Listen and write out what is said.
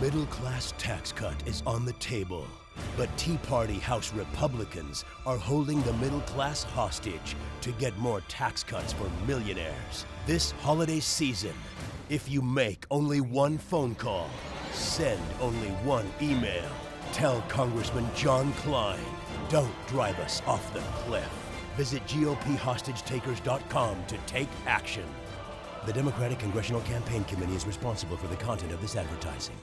middle class tax cut is on the table. But Tea Party House Republicans are holding the middle class hostage to get more tax cuts for millionaires. This holiday season, if you make only one phone call, send only one email, tell Congressman John Kline, don't drive us off the cliff. Visit GOPHostageTakers.com to take action. The Democratic Congressional Campaign Committee is responsible for the content of this advertising.